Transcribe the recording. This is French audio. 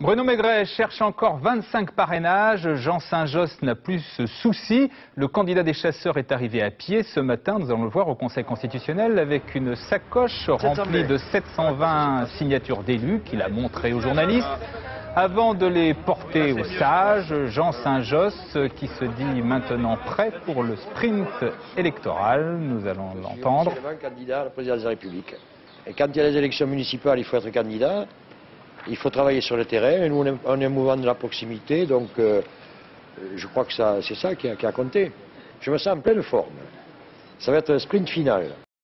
Bruno Maigret cherche encore 25 parrainages. Jean Saint-Josse n'a plus ce souci. Le candidat des chasseurs est arrivé à pied ce matin. Nous allons le voir au Conseil constitutionnel avec une sacoche remplie de 720 signatures d'élus qu'il a montré aux journalistes. Avant de les porter aux sages, Jean Saint-Josse qui se dit maintenant prêt pour le sprint électoral. Nous allons l'entendre. candidat à la présidence de la République. Et quand il y a les élections municipales, il faut être candidat. Il faut travailler sur le terrain. Et nous, on est, un mouvement de la proximité, donc euh, je crois que c'est ça qui a, qui a compté. Je me sens en pleine forme. Ça va être un sprint final.